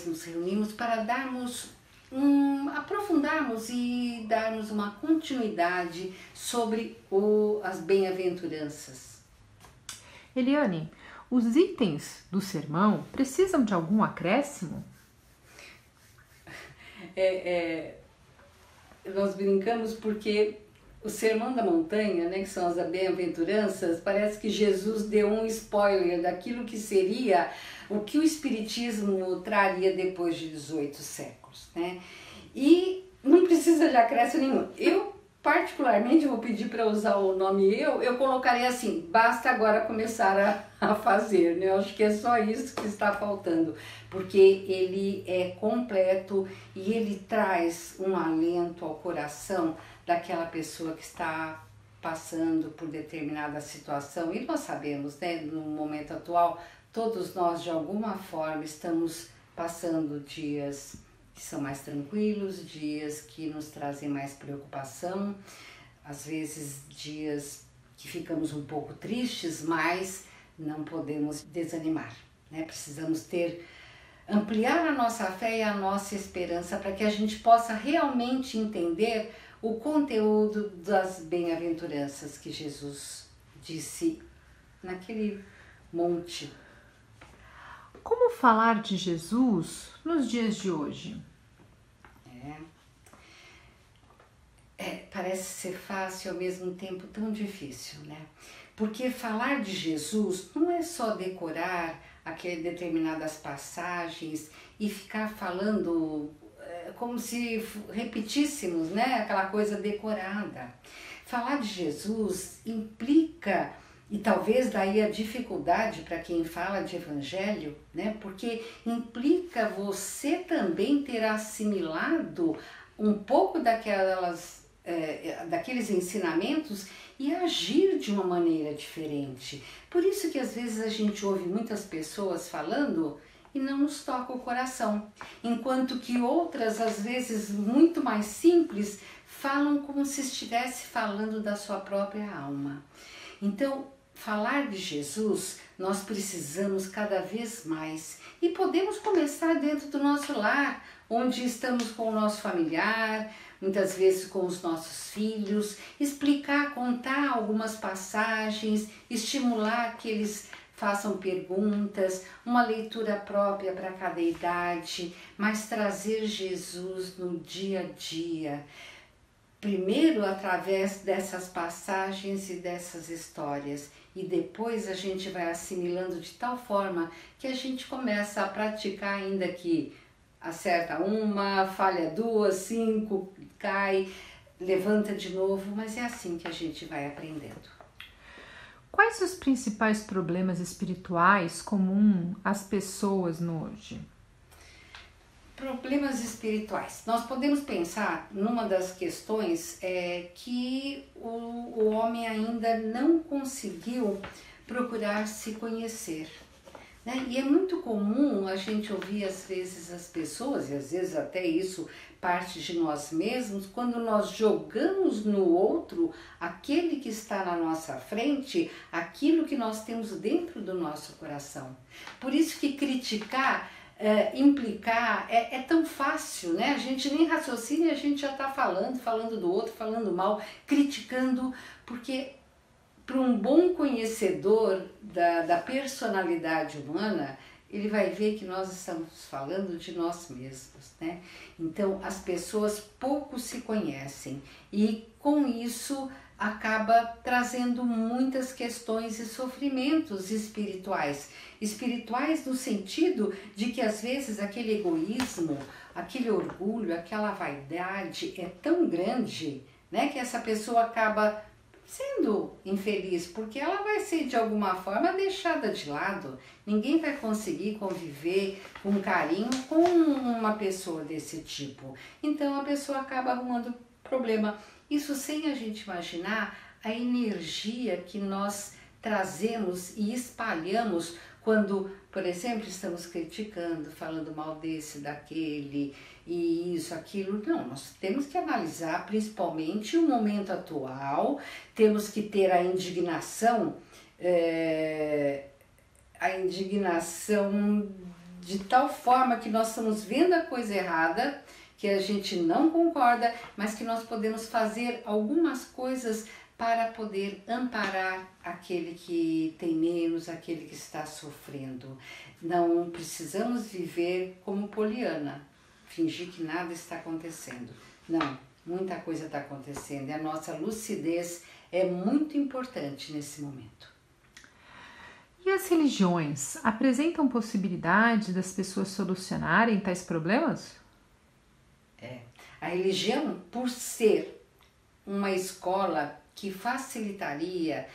nós nos reunimos para darmos um, aprofundarmos e darmos uma continuidade sobre o, as bem-aventuranças. Eliane, os itens do sermão precisam de algum acréscimo? É, é, nós brincamos porque o Sermão da Montanha, né, que são as bem-aventuranças, parece que Jesus deu um spoiler daquilo que seria o que o Espiritismo traria depois de 18 séculos. Né? E não precisa de acréscimo nenhum. Eu, particularmente, vou pedir para usar o nome eu, eu colocaria assim: basta agora começar a, a fazer. Né? Eu acho que é só isso que está faltando, porque ele é completo e ele traz um alento ao coração daquela pessoa que está passando por determinada situação. E nós sabemos, né, no momento atual, todos nós de alguma forma estamos passando dias que são mais tranquilos, dias que nos trazem mais preocupação, às vezes dias que ficamos um pouco tristes, mas não podemos desanimar, né? Precisamos ter ampliar a nossa fé e a nossa esperança para que a gente possa realmente entender o conteúdo das bem-aventuranças que Jesus disse naquele monte. Como falar de Jesus nos dias de hoje? É. é, parece ser fácil ao mesmo tempo tão difícil, né? Porque falar de Jesus não é só decorar aquelas determinadas passagens e ficar falando como se repetíssemos, né, aquela coisa decorada. Falar de Jesus implica e talvez daí a dificuldade para quem fala de evangelho, né? Porque implica você também ter assimilado um pouco daquelas, é, daqueles ensinamentos e agir de uma maneira diferente. Por isso que às vezes a gente ouve muitas pessoas falando e não nos toca o coração, enquanto que outras, às vezes muito mais simples, falam como se estivesse falando da sua própria alma. Então, falar de Jesus, nós precisamos cada vez mais e podemos começar dentro do nosso lar, onde estamos com o nosso familiar, muitas vezes com os nossos filhos, explicar, contar algumas passagens, estimular que eles façam perguntas, uma leitura própria para cada idade, mas trazer Jesus no dia a dia. Primeiro através dessas passagens e dessas histórias, e depois a gente vai assimilando de tal forma que a gente começa a praticar, ainda que acerta uma, falha duas, cinco, cai, levanta de novo, mas é assim que a gente vai aprendendo. Quais os principais problemas espirituais comuns às pessoas no hoje? Problemas espirituais. Nós podemos pensar numa das questões é que o, o homem ainda não conseguiu procurar se conhecer. Né? E é muito comum a gente ouvir às vezes as pessoas, e às vezes até isso parte de nós mesmos, quando nós jogamos no outro, aquele que está na nossa frente, aquilo que nós temos dentro do nosso coração. Por isso que criticar, é, implicar é, é, tão fácil, né? A gente nem raciocina e a gente já está falando, falando do outro, falando mal, criticando, porque para um bom conhecedor da, da personalidade humana, ele vai ver que nós estamos falando de nós mesmos, né? Então as pessoas pouco se conhecem e com isso acaba trazendo muitas questões e sofrimentos espirituais. Espirituais no sentido de que às vezes aquele egoísmo, aquele orgulho, aquela vaidade é tão grande, né, que essa pessoa acaba sendo infeliz, porque ela vai ser de alguma forma deixada de lado. Ninguém vai conseguir conviver com carinho com uma pessoa desse tipo. Então a pessoa acaba arrumando problema. Isso sem a gente imaginar a energia que nós trazemos e espalhamos quando, por exemplo, estamos criticando, falando mal desse, daquele, e isso, aquilo. Não, nós temos que analisar principalmente o momento atual, temos que ter a indignação, é, a indignação de tal forma que nós estamos vendo a coisa errada, que a gente não concorda, mas que nós podemos fazer algumas coisas para poder amparar aquele que tem menos, aquele que está sofrendo. Não precisamos viver como Poliana, fingir que nada está acontecendo. Não, muita coisa está acontecendo e a nossa lucidez é muito importante nesse momento. E as religiões apresentam possibilidade das pessoas solucionarem tais problemas? A religião, por ser uma escola que facilitaria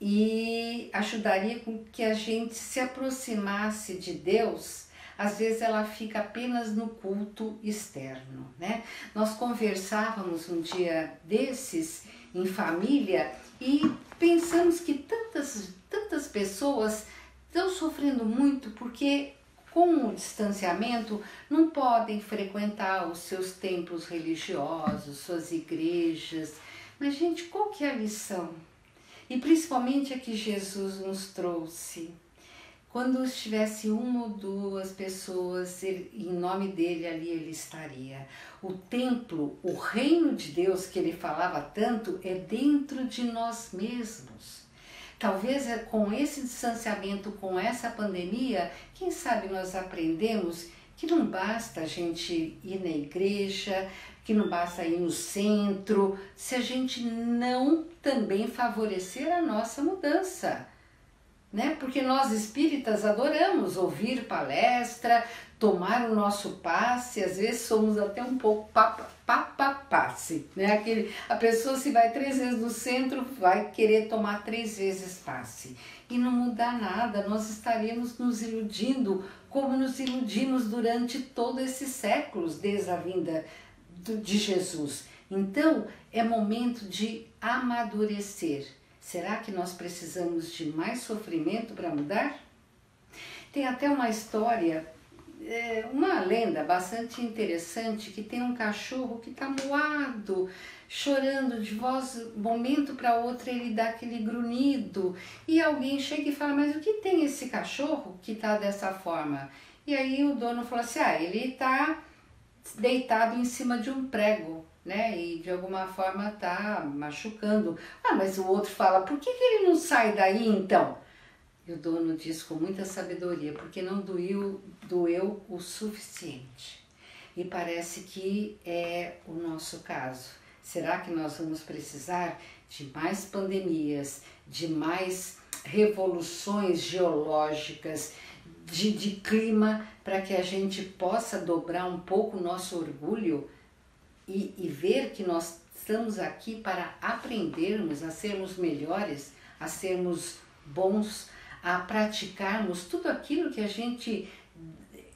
e ajudaria com que a gente se aproximasse de Deus, às vezes ela fica apenas no culto externo, né? Nós conversávamos um dia desses em família e pensamos que tantas, tantas pessoas estão sofrendo muito porque com o distanciamento não podem frequentar os seus templos religiosos, suas igrejas. Mas gente, qual que é a lição? E principalmente a que Jesus nos trouxe quando estivesse uma ou duas pessoas, ele, em nome dele ali ele estaria. O templo, o reino de Deus que ele falava tanto, é dentro de nós mesmos. Talvez é com esse distanciamento, com essa pandemia, quem sabe nós aprendemos que não basta a gente ir na igreja, que não basta ir no centro, se a gente não também favorecer a nossa mudança né? Porque nós espíritas adoramos ouvir palestra, tomar o nosso passe, às vezes somos até um pouco passe, né? Aquele, a pessoa se vai três vezes no centro, vai querer tomar três vezes passe. E não muda nada, nós estaríamos nos iludindo como nos iludimos durante todos esses séculos, desde a vinda de Jesus. Então, é momento de amadurecer Será que nós precisamos de mais sofrimento para mudar? Tem até uma história, é, uma lenda bastante interessante que tem um cachorro que está moado, chorando de voz, momento para outro ele dá aquele grunhido e alguém chega e fala: Mas o que tem esse cachorro que está dessa forma? E aí o dono falou assim: Ah, ele está deitado em cima de um prego né? E de alguma forma tá machucando. Ah, mas o outro fala, por que, que ele não sai daí então? E o dono diz com muita sabedoria, porque não doeu, doeu o suficiente. E parece que é o nosso caso. Será que nós vamos precisar de mais pandemias, de mais revoluções geológicas, de, de clima, para que a gente possa dobrar um pouco o nosso orgulho? e, e ver que nós estamos aqui para aprendermos a sermos melhores, a sermos bons, a praticarmos tudo aquilo que a gente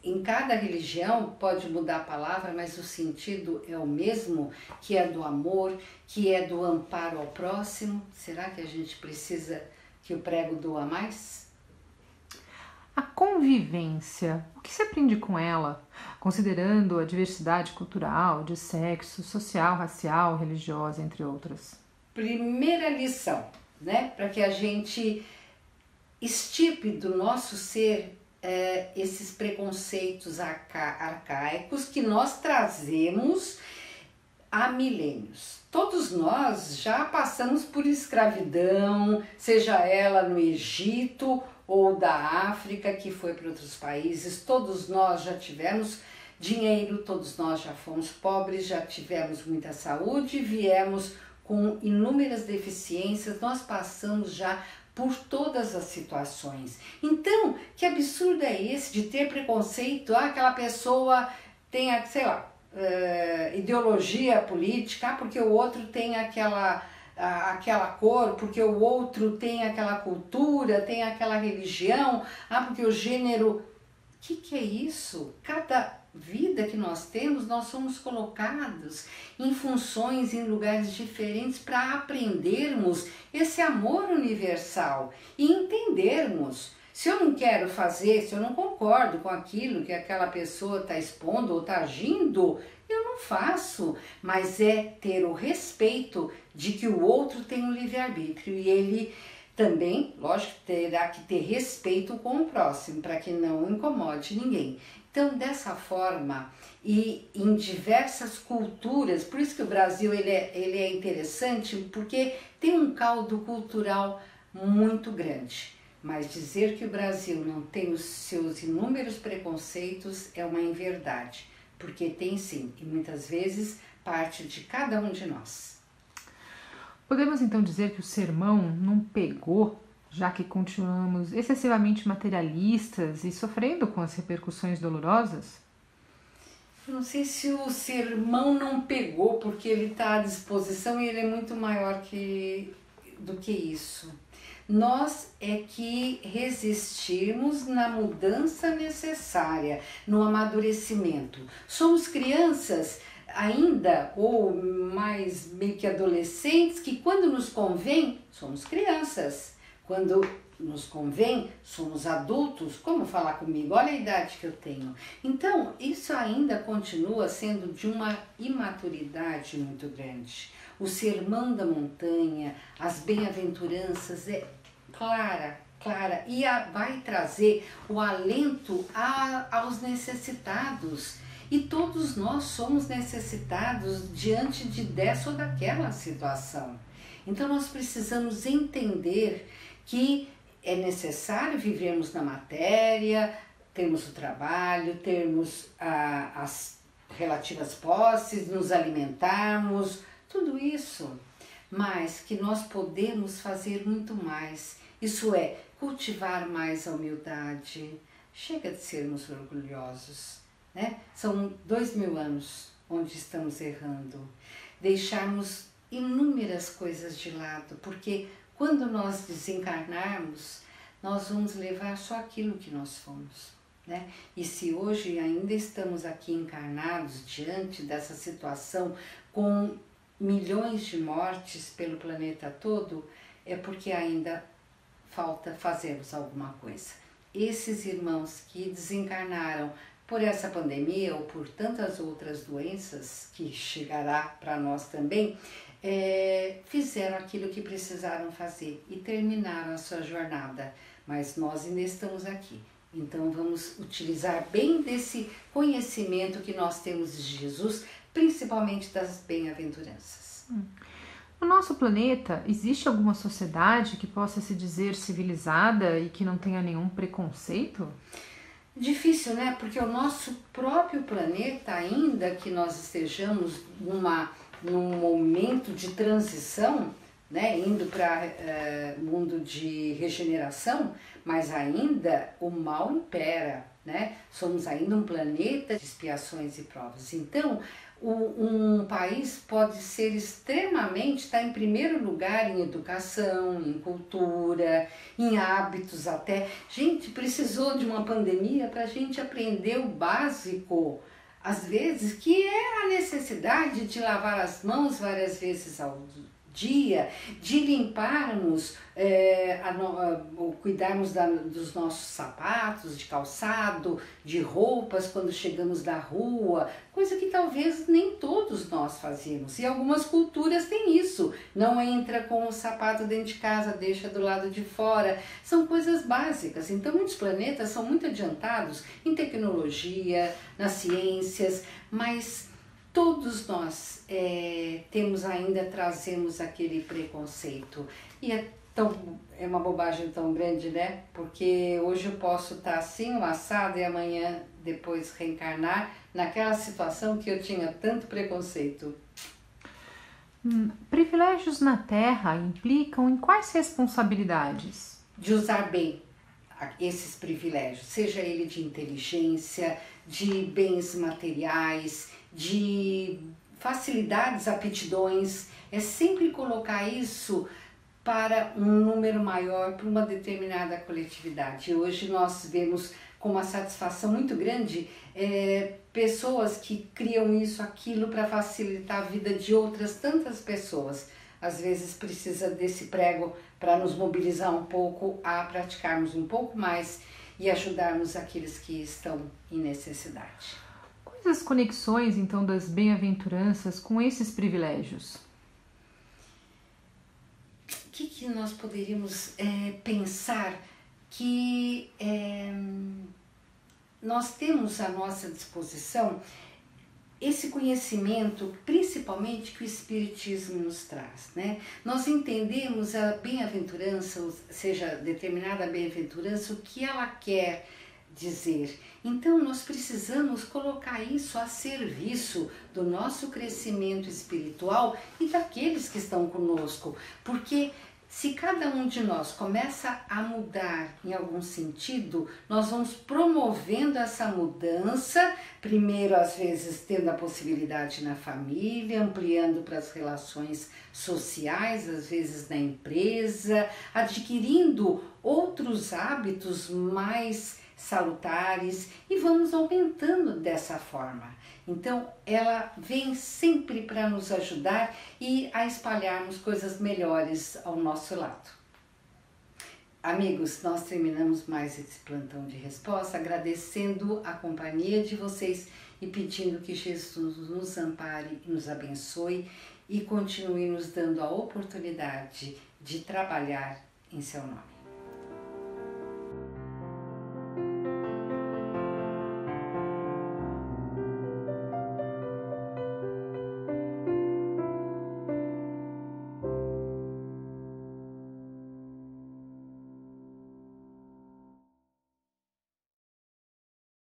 em cada religião pode mudar a palavra, mas o sentido é o mesmo, que é do amor, que é do amparo ao próximo. Será que a gente precisa que o prego doa mais? A convivência, o que se aprende com ela, considerando a diversidade cultural, de sexo, social, racial, religiosa, entre outras? Primeira lição, né, para que a gente estipe do nosso ser é, esses preconceitos arca arcaicos que nós trazemos há milênios. Todos nós já passamos por escravidão, seja ela no Egito ou da África que foi para outros países. Todos nós já tivemos dinheiro, todos nós já fomos pobres, já tivemos muita saúde, viemos com inúmeras deficiências, nós passamos já por todas as situações. Então, que absurdo é esse de ter preconceito? Ah, aquela pessoa tem, sei lá, uh, ideologia política, ah, porque o outro tem aquela aquela cor, porque o outro tem aquela cultura, tem aquela religião, ah, porque o gênero. O que, que é isso? Cada vida que nós temos, nós somos colocados em funções, em lugares diferentes para aprendermos esse amor universal e entendermos. Se eu não quero fazer, se eu não concordo com aquilo que aquela pessoa está expondo ou está agindo, eu não faço, mas é ter o respeito de que o outro tem um livre-arbítrio e ele Também, lógico, terá que ter respeito com o próximo, para que não incomode ninguém. Então, dessa forma, e em diversas culturas, por isso que o Brasil ele é, ele é interessante, porque tem um caldo cultural muito grande. Mas dizer que o Brasil não tem os seus inúmeros preconceitos é uma inverdade, porque tem sim, e muitas vezes parte de cada um de nós. Podemos então dizer que o sermão não pegou, já que continuamos excessivamente materialistas e sofrendo com as repercussões dolorosas? Não sei se o sermão não pegou, porque ele está à disposição e ele é muito maior que, do que isso. Nós é que resistirmos na mudança necessária, no amadurecimento. Somos crianças ainda, ou mais meio que adolescentes, que quando nos convém, somos crianças. Quando nos convém, somos adultos, como falar comigo? Olha a idade que eu tenho. Então, isso ainda continua sendo de uma imaturidade muito grande. O sermão da montanha, as bem-aventuranças, é clara, clara, e a, vai trazer o alento a, aos necessitados. E todos nós somos necessitados diante de dessa ou daquela situação. Então nós precisamos entender que é necessário vivermos na matéria, termos o trabalho, termos a, as relativas posses, nos alimentarmos, tudo isso, mas que nós podemos fazer muito mais isso é, cultivar mais a humildade. Chega de sermos orgulhosos. Né? São dois mil anos onde estamos errando. Deixarmos inúmeras coisas de lado, porque quando nós desencarnarmos, nós vamos levar só aquilo que nós fomos. Né? E se hoje ainda estamos aqui encarnados diante dessa situação com milhões de mortes pelo planeta todo, é porque ainda falta fazermos alguma coisa. Esses irmãos que desencarnaram por essa pandemia ou por tantas outras doenças que chegará para nós também, é, fizeram aquilo que precisaram fazer e terminaram a sua jornada. Mas nós ainda estamos aqui. Então vamos utilizar bem desse conhecimento que nós temos de Jesus, principalmente das bem-aventuranças. Hum. No nosso planeta, existe alguma sociedade que possa se dizer civilizada e que não tenha nenhum preconceito? Difícil, né? Porque o nosso próprio planeta, ainda que nós estejamos numa, num momento de transição, né, indo para é, mundo de regeneração, mas ainda o mal impera, né? Somos ainda um planeta de expiações e provas. Então, um país pode ser extremamente, estar tá em primeiro lugar em educação, em cultura, em hábitos até. Gente, precisou de uma pandemia para a gente aprender o básico, às vezes, que é a necessidade de lavar as mãos várias vezes ao dia, de limparmos, é, a, a, cuidarmos da, dos nossos sapatos, de calçado, de roupas quando chegamos da rua, coisa que talvez nem todos nós fazemos. E algumas culturas têm isso. Não entra com o sapato dentro de casa, deixa do lado de fora. São coisas básicas. Então, muitos planetas são muito adiantados em tecnologia, nas ciências, mas todos nós é, temos ainda, trazemos aquele preconceito. E é, tão, é uma bobagem tão grande, né? Porque hoje eu posso estar assim, um assado, e amanhã depois reencarnar naquela situação que eu tinha tanto preconceito. Hum, privilégios na Terra implicam em quais responsabilidades? De usar bem esses privilégios, seja ele de inteligência, de bens materiais, de facilidades, aptidões, é sempre colocar isso para um número maior, para uma determinada coletividade. Hoje nós vemos com uma satisfação muito grande é, pessoas que criam isso, aquilo para facilitar a vida de outras tantas pessoas. Às vezes precisa desse prego para nos mobilizar um pouco a praticarmos um pouco mais e ajudarmos aqueles que estão em necessidade. Quais as conexões, então, das bem-aventuranças com esses privilégios? O que, que nós poderíamos é, pensar que é, nós temos à nossa disposição esse conhecimento, principalmente que o Espiritismo nos traz. Né? Nós entendemos a bem-aventurança, ou seja, determinada bem-aventurança, o que ela quer dizer. Então, nós precisamos colocar isso a serviço do nosso crescimento espiritual e daqueles que estão conosco, porque se cada um de nós começa a mudar em algum sentido, nós vamos promovendo essa mudança, primeiro, às vezes, tendo a possibilidade na família, ampliando para as relações sociais, às vezes na empresa, adquirindo outros hábitos mais salutares e vamos aumentando dessa forma. Então, ela vem sempre para nos ajudar e a espalharmos coisas melhores ao nosso lado. Amigos, nós terminamos mais esse plantão de resposta agradecendo a companhia de vocês e pedindo que Jesus nos ampare nos abençoe e continue nos dando a oportunidade de trabalhar em seu nome.